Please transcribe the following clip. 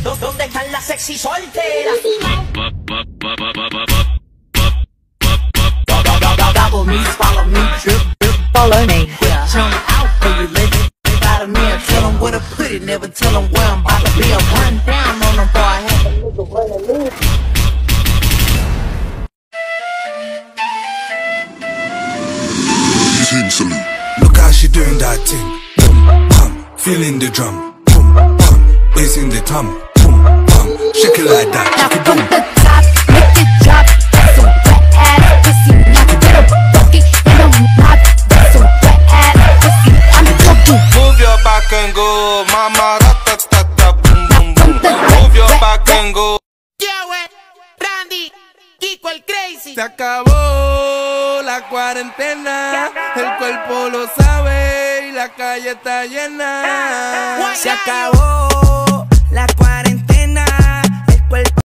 ¿Dónde están las sexy solteras? Follow me, follow me. Never tell them where I'm about to be. I run down on them, boy. I have a nigga running loose. Look how she doing that thing. Boom, bam, feeling the drum. Boom, bass in the tom. Boom, bam, shake it like that. Now from boom. the top, make it drop. That's some wet ass pussy. Now get a bucket and a mop. That's some wet ass pussy. I'm talking. Move your back and go, mama, ratatata, boom, boom, boom. Move your back and go. Randy, Kiko el Crazy. Se acabó la cuarentena, el cuerpo lo sabe y la calle está llena. Se acabó